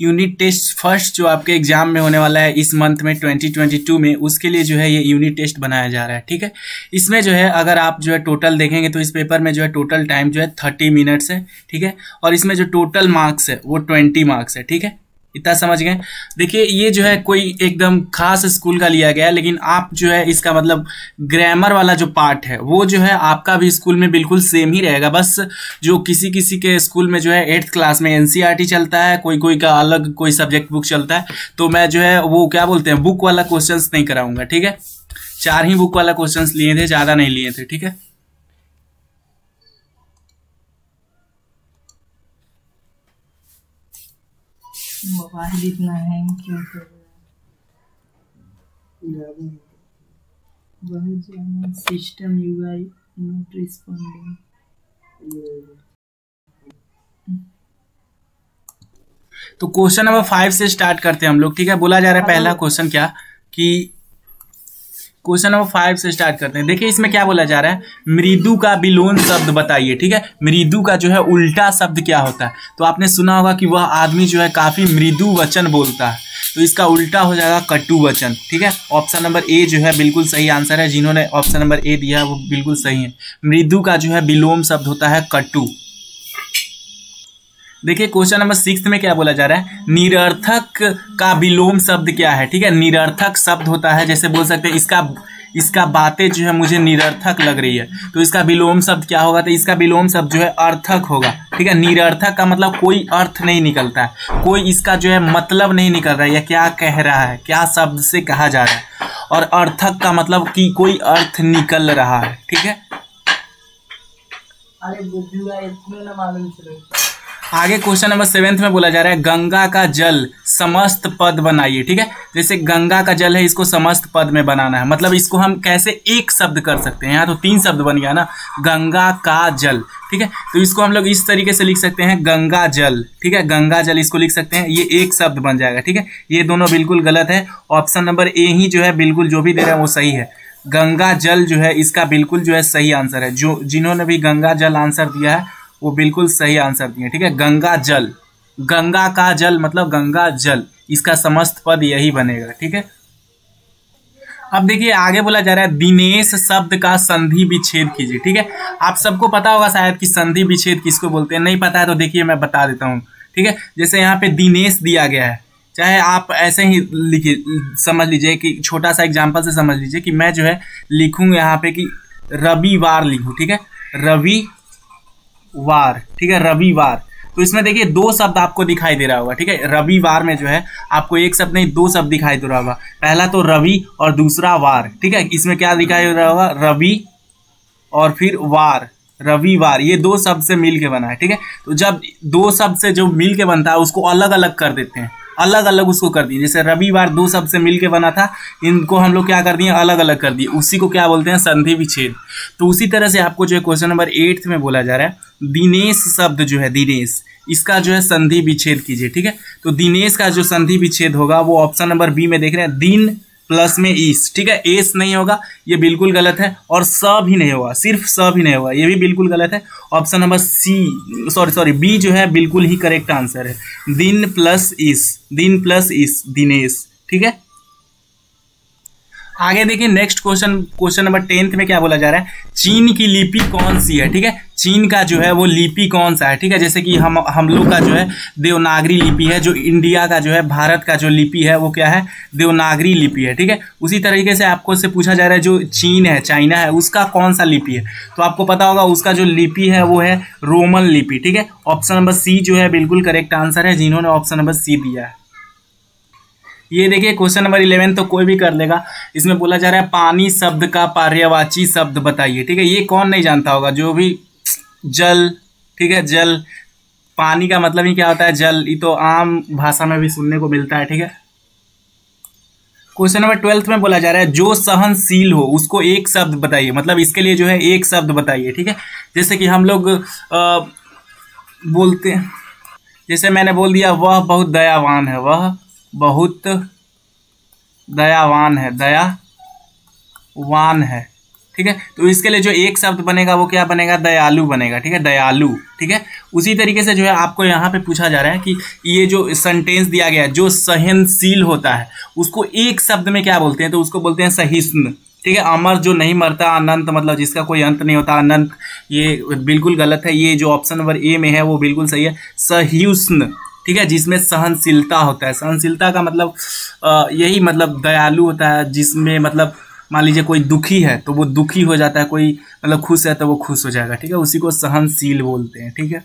Unit test first जो आपके exam में होने वाला है इस मंथ में 2022 में, उसके लिए जो है ये यूनिट टेस्ट बनाया जा रहा है, ठीक है? इसमें जो है अगर आप जो है टोटल देखेंगे तो इस पेपर में जो है टोटल टाइम जो है थर्टी मिनट्स है, ठीक है? और इसमें जो टोटल मार्क्स है वो ट्वेंटी मार्क्स है, ठीक है? इतना समझ गए। देखिए, ये जो है कोई एकदम खास स्कूल का लिया गया, लेकिन आप जो है इसका मतलब ग्रामर वाला जो पार्ट है, वो जो है आपका भी स्कूल में बिल्कुल सेम ही रहेगा। बस जो किसी किसी के स्कूल में जो है एट्थ क्लास में एनसीईआरटी चलता है कोई कोई का अलग कोई सब्जेक्ट बुक चलता है तो मैं जो है वो क्या बोलते हैं बुक वाला क्वेश्चन नहीं कराऊँगा, ठीक है? चार ही बुक वाला क्वेश्चन लिए थे, ज़्यादा नहीं लिए थे, ठीक है? मोबाइल इतना हैंग क्यों कर? रहा है बहुत ज़्यादा सिस्टम यूआई नॉट रिस्पॉन्डिंग तो क्वेश्चन नंबर फाइव से स्टार्ट करते हैं हम लोग ठीक है? बोला जा रहा है पहला क्वेश्चन क्या? कि क्वेश्चन नंबर फाइव से स्टार्ट करते हैं। देखिए, इसमें क्या बोला जा रहा है? मृदु का विलोन शब्द बताइए, ठीक है? मृदु का जो है उल्टा शब्द क्या होता है? तो आपने सुना होगा कि वह आदमी जो है काफ़ी मृदु वचन बोलता है। तो इसका उल्टा हो जाएगा कटु वचन, ठीक है? ऑप्शन नंबर ए जो है बिल्कुल सही आंसर है। जिन्होंने ऑप्शन नंबर ए दिया है, वो बिल्कुल सही है। मृदु का जो है विलोम शब्द होता है कटु। देखिए क्वेश्चन नंबर सिक्स में क्या बोला जा रहा है? निरर्थक का विलोम शब्द क्या है? ठीक है, निरर्थक शब्द होता है, जैसे बोल सकते हैं, इसका इसका बातें जो है मुझे निरर्थक लग रही है। तो इसका विलोम शब्द क्या होगा? तो इसका विलोम शब्द जो है अर्थक होगा। ठीक है, निरर्थक का मतलब कोई अर्थ नहीं निकलता है। कोई इसका जो है मतलब नहीं निकल रहा है, या क्या कह रहा है, क्या शब्द से कहा जा रहा है। और अर्थक का मतलब कि कोई अर्थ निकल रहा है। ठीक है? अरे आगे क्वेश्चन नंबर सेवेंथ में बोला जा रहा है, गंगा का जल समस्त पद बनाइए, ठीक है? जैसे गंगा का जल है, इसको समस्त पद में बनाना है। मतलब इसको हम कैसे एक शब्द कर सकते हैं? यहाँ तो तीन शब्द बन गया ना, गंगा का जल, ठीक है? तो इसको हम लोग इस तरीके से लिख सकते हैं, गंगा जल, ठीक है? गंगा जल इसको लिख सकते हैं, ये एक शब्द बन जाएगा, ठीक है? ये दोनों बिल्कुल गलत है। ऑप्शन नंबर ए ही जो है, बिल्कुल जो भी दे रहे हैं, वो सही है। गंगा जल जो है, इसका बिल्कुल जो है सही आंसर है। जो, जिन्होंने भी गंगा जल आंसर दिया है वो बिल्कुल सही आंसर दिए, ठीक है? गंगा जल। गंगा का जल मतलब गंगा जल। इसका समस्त पद यही बनेगा, ठीक है? अब देखिए, आगे बोला जा रहा है, दिनेश शब्द का संधि विच्छेद कीजिए, ठीक है? आप सबको पता होगा शायद कि संधि विच्छेद किसको बोलते हैं। नहीं पता है तो देखिए, मैं बता देता हूँ, ठीक है? जैसे यहाँ पे दिनेश दिया गया है, चाहे आप ऐसे ही लिखिए, समझ लीजिए कि छोटा सा एग्ज़ाम्पल से समझ लीजिए कि मैं जो है लिखूँ यहाँ पे कि रविवार लिखूँ, ठीक है? रवि वार, ठीक है, रविवार। तो इसमें देखिए, दो शब्द आपको दिखाई दे रहा होगा, ठीक है? रविवार में जो है, आपको एक शब्द नहीं, दो शब्द दिखाई दे रहा होगा। पहला तो रवि और दूसरा वार, ठीक है? इसमें क्या दिखाई दे रहा होगा? रवि और फिर वार, रविवार, ये दो शब्द से मिल के बना है, ठीक है? तो जब दो शब्द से जो मिल के बनता है, उसको अलग अलग कर देते हैं। अलग अलग उसको कर दिए। जैसे रविवार दो शब्द से मिल के बना था, इनको हम लोग क्या कर दिए? अलग अलग कर दिए। उसी को क्या बोलते हैं? संधि विच्छेद। तो उसी तरह से आपको जो है क्वेश्चन नंबर एट्थ में बोला जा रहा है, दिनेश शब्द जो है, दिनेश, इसका जो है संधि विच्छेद कीजिए, ठीक है? तो दिनेश का जो संधि विच्छेद होगा, वो ऑप्शन नंबर बी में देख रहे हैं। दिन प्लस में ईस ठीक है? एस नहीं होगा, ये बिल्कुल गलत है, और स भी नहीं होगा, सिर्फ़ स भी नहीं होगा, ये भी बिल्कुल गलत है। Option number C, sorry sorry, B जो है बिल्कुल ही करेक्ट आंसर है। दिन प्लस ईस दिन प्लस ईस दिनेश, ठीक है? आगे देखिए next question question number tenth में क्या बोला जा रहा है? चीन की लिपि कौन सी है, ठीक है? चीन का जो है वो लिपि कौन सा है, ठीक है? जैसे कि हम हम लोग का जो है देवनागरी लिपि है, जो इंडिया का जो है, भारत का जो लिपि है, वो क्या है? देवनागरी लिपि है, ठीक है? उसी तरीके से आपको से पूछा जा रहा है, जो चीन है, चाइना है, उसका कौन सा लिपि है? तो आपको पता होगा, उसका जो लिपि है, वो है रोमन लिपि, ठीक है? ऑप्शन नंबर सी जो है, बिल्कुल करेक्ट आंसर है, जिन्होंने ऑप्शन नंबर सी दिया है। ये देखिए क्वेश्चन नंबर इलेवन तो कोई भी कर लेगा। इसमें बोला जा रहा है पानी शब्द का पार्यवाची शब्द बताइए ठीक है? ये कौन नहीं जानता होगा जो भी जल ठीक है जल। पानी का मतलब ही क्या होता है? जल ये तो आम भाषा में भी सुनने को मिलता है ठीक है? क्वेश्चन नंबर ट्वेल्थ में बोला जा रहा है जो सहनशील हो उसको एक शब्द बताइए। मतलब इसके लिए जो है एक शब्द बताइए ठीक है? जैसे कि हम लोग आ, बोलते हैं जैसे मैंने बोल दिया वह बहुत दयावान है वह बहुत दयावान है दयावान है, ठीक है? तो इसके लिए जो एक शब्द बनेगा वो क्या बनेगा? दयालु बनेगा, ठीक है? दयालु, ठीक है? उसी तरीके से जो है आपको यहाँ पे पूछा जा रहा है कि ये जो सेंटेंस दिया गया है, जो सहनशील होता है, उसको एक शब्द में क्या बोलते हैं? तो उसको बोलते हैं सहिष्ण, ठीक है? अमर जो नहीं मरता, अनंत मतलब जिसका कोई अंत नहीं होता, अनंत, ये बिल्कुल गलत है। ये जो ऑप्शन नंबर ए में है, वो बिल्कुल सही है। सहिष्णु ठीक है, जिसमें सहनशीलता होता है। सहनशीलता का मतलब यही मतलब दयालु होता है, जिसमें मतलब मान लीजिए कोई दुखी है तो वो दुखी हो जाता है, कोई मतलब खुश है तो वो खुश हो जाएगा, ठीक है? उसी को सहनशील बोलते हैं, ठीक है?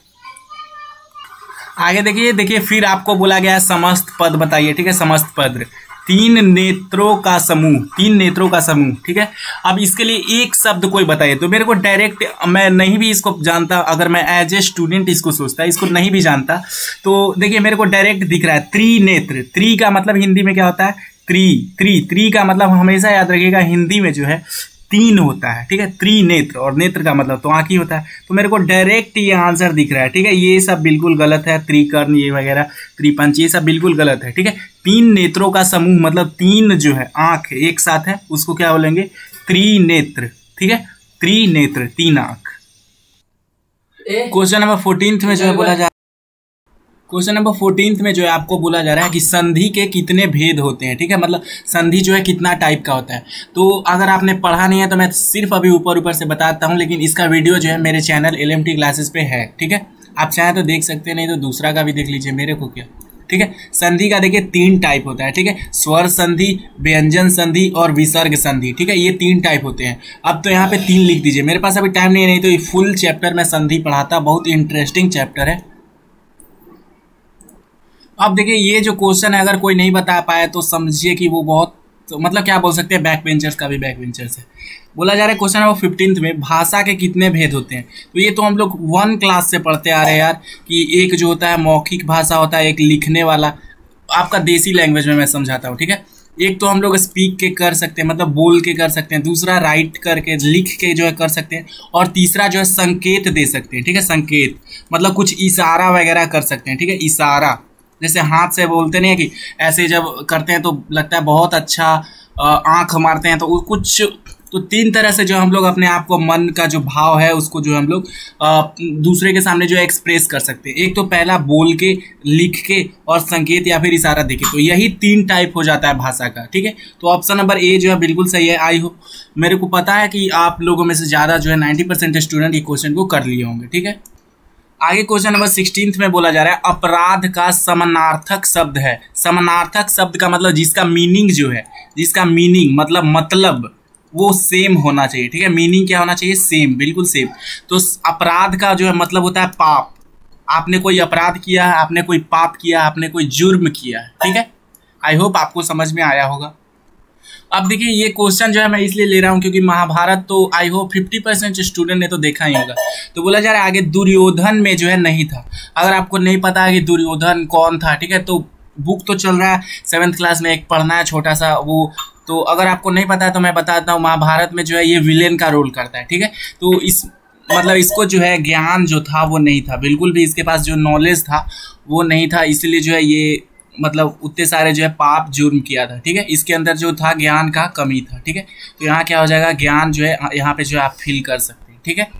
आगे देखिए देखिए, फिर आपको बोला गया है समस्त पद, बताइए, ठीक है, समस्त पद। तीन नेत्रों का समूह, तीन नेत्रों का समूह, ठीक है? अब इसके लिए एक शब्द कोई बताइए तो मेरे को डायरेक्ट मैं नहीं भी इसको जानता, अगर मैं एज ए स्टूडेंट इसको सोचता, इसको नहीं भी जानता तो देखिए मेरे को डायरेक्ट दिख रहा है, त्रिनेत्र। त्रि का मतलब हिंदी में क्या होता है? त्रि त्रि त्रि का मतलब हमेशा याद रखिएगा, हिंदी में जो है तीन होता है ठीक है? त्रिनेत्र और नेत्र का मतलब तो आंखी होता है। तो मेरे को डायरेक्ट ये आंसर दिख रहा है ठीक है? ये सब बिल्कुल गलत है त्रिकर्ण ये वगैरह त्रिपंच ये सब बिल्कुल गलत है ठीक है? तीन नेत्रों का समूह मतलब तीन जो है आँख एक साथ है उसको क्या बोलेंगे? त्रिनेत्र ठीक है? त्रिनेत्र तीन आँख। क्वेश्चन नंबर फोर्टीन में जो है बोला जा क्वेश्चन नंबर फोर्टीन में जो है आपको बोला जा रहा है कि संधि के कितने भेद होते हैं, ठीक है? मतलब संधि जो है कितना टाइप का होता है। तो अगर आपने पढ़ा नहीं है तो मैं सिर्फ़ अभी ऊपर ऊपर से बताता हूँ, लेकिन इसका वीडियो जो है मेरे चैनल एल क्लासेस पे है, ठीक है? आप चाहें तो देख सकते हैं, नहीं तो दूसरा का भी देख लीजिए मेरे को क्या। ठीक है? संधि का देखिए तीन टाइप होता है, ठीक है? स्वर संधि, व्यंजन संधि और विसर्ग संधि, ठीक है? ये तीन टाइप होते हैं। अब तो यहाँ पे तीन लिख दीजिए। मेरे पास अभी टाइम नहीं है, नहीं तो ये फुल चैप्टर में संधि पढ़ाता, बहुत इंटरेस्टिंग चैप्टर है। अब देखिए, ये जो क्वेश्चन है, अगर कोई नहीं बता पाया तो समझिए कि वो बहुत तो मतलब क्या बोल सकते हैं बैक बेंचर्स का भी बैक बेंचर्स है। बोला जा रहा है क्वेश्चन नंबर फिफ्टींथ में, भाषा के कितने भेद होते हैं? तो ये तो हम लोग वन क्लास से पढ़ते आ रहे हैं यार, कि एक जो होता है, मौखिक भाषा होता है, एक लिखने वाला। आपका देसी लैंग्वेज में मैं समझाता हूँ, ठीक है? एक तो हम लोग स्पीक के कर सकते हैं मतलब बोल के कर सकते हैं, दूसरा राइट करके, लिख के जो है कर सकते हैं, और तीसरा जो है संकेत दे सकते हैं, ठीक है? संकेत मतलब कुछ इशारा वगैरह कर सकते हैं, ठीक है? इशारा। जैसे हाथ से बोलते नहीं है कि ऐसे जब करते हैं तो लगता है बहुत अच्छा आँख मारते हैं तो कुछ तो तीन तरह से जो हम लोग अपने आप को मन का जो भाव है उसको जो हम लोग दूसरे के सामने जो है एक्सप्रेस कर सकते हैं। एक तो पहला बोल के, लिख के और संकेत या फिर इशारा देखे तो यही तीन टाइप हो जाता है भाषा का, ठीक है? तो ऑप्शन नंबर ए जो है बिल्कुल सही है आई हो मेरे को पता है कि आप लोगों में से ज़्यादा जो है नाइन्टी परसेंट स्टूडेंट ये क्वेश्चन को कर लिए होंगे, ठीक है? आगे क्वेश्चन नंबर सिक्सटीन में बोला जा रहा है, अपराध का समानार्थक शब्द है। समानार्थक शब्द का मतलब जिसका मीनिंग जो है, जिसका मीनिंग मतलब मतलब वो सेम होना चाहिए, ठीक है? मीनिंग क्या होना चाहिए? सेम बिल्कुल सेम तो अपराध का जो है मतलब होता है पाप। आपने कोई अपराध किया है आपने कोई पाप किया, आपने कोई जुर्म किया है ठीक है? आई होप आपको समझ में आया होगा। अब देखिए, ये क्वेश्चन जो है मैं इसलिए ले रहा हूँ क्योंकि महाभारत तो I hope fifty percent student ने तो देखा ही होगा। तो बोला जा रहा है आगे दुर्योधन में जो है नहीं था। अगर आपको नहीं पता है कि दुर्योधन कौन था, ठीक है तो बुक तो चल रहा है। सेवन्थ क्लास में एक पढ़ना है छोटा सा वो। तो अगर आपको नहीं पता तो मैं बताता हूँ, महाभारत में जो है ये विलेन का रोल करता है, ठीक है? तो इस मतलब इसको जो है ज्ञान जो था वो नहीं था। बिल्कुल भी इसके पास जो नॉलेज था वो नहीं था, इसलिए जो है ये मतलब उतने सारे जो है पाप जुर्म किया था, ठीक है? इसके अंदर जो था ज्ञान का कमी था, ठीक है? तो यहाँ क्या हो जाएगा? ज्ञान जो है, यहाँ पे जो है आप फील कर सकते हैं, ठीक है?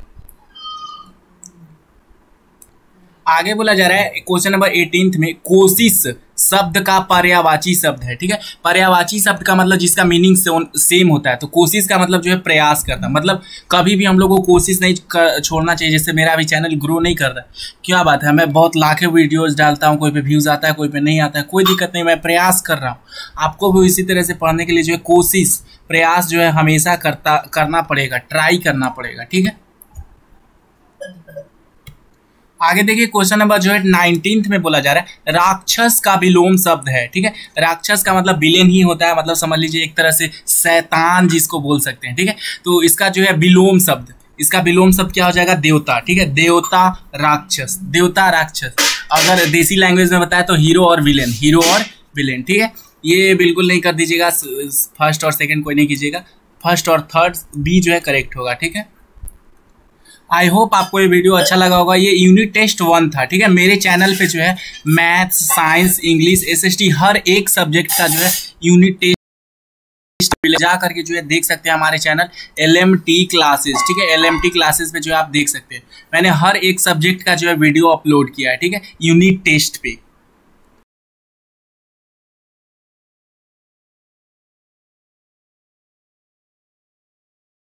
आगे बोला जा रहा है क्वेश्चन नंबर एटीन में कोशिश शब्द का पर्यावाची शब्द है, ठीक है? पर्यावाची शब्द का मतलब जिसका मीनिंग सेम होता है तो कोशिश का मतलब जो है प्रयास करना। मतलब कभी भी हम लोग को कोशिश नहीं छोड़ना चाहिए, जैसे मेरा अभी चैनल ग्रो नहीं कर रहा है। क्या बात है, मैं बहुत लाखे वीडियोज़ डालता हूँ, कोई पे व्यूज़ आता है, कोई पे नहीं आता है, कोई दिक्कत नहीं, मैं प्रयास कर रहा हूँ। आपको भी इसी तरह से पढ़ने के लिए जो है कोशिश, प्रयास जो है हमेशा करता करना पड़ेगा ट्राई करना पड़ेगा, ठीक है? आगे देखिए क्वेश्चन नंबर जो है नाइनटीन में बोला जा रहा है। राक्षस का विलोम शब्द है, ठीक है? राक्षस का मतलब विलेन ही होता है मतलब समझ लीजिए, एक तरह से शैतान जिसको बोल सकते हैं, ठीक है? तो इसका जो है, विलोम शब्द, इसका विलोम शब्द क्या हो जाएगा? देवता, ठीक है? देवता राक्षस देवता राक्षस। अगर देसी लैंग्वेज में बताया तो हीरो और विलेन हीरो और विलेन ठीक है? ये बिल्कुल नहीं कर दीजिएगा फ़र्स्ट और सेकेंड कोई नहीं कीजिएगा। फ़र्स्ट और थर्ड बी जो है करेक्ट होगा, ठीक है? आई होप आपको ये वीडियो अच्छा लगा होगा। ये यूनिट टेस्ट वन था, ठीक है? मेरे चैनल पे जो है मैथ्स साइंस इंग्लिश एसएसटी हर एक सब्जेक्ट का जो है यूनिट टेस्ट जा करके जो है, देख सकते हैं हमारे channel L M T classes ठीक है? एल एम टी क्लासेस पे जो है, आप देख सकते हैं। मैंने हर एक सब्जेक्ट का जो है वीडियो अपलोड किया है, ठीक है? यूनिट टेस्ट पे।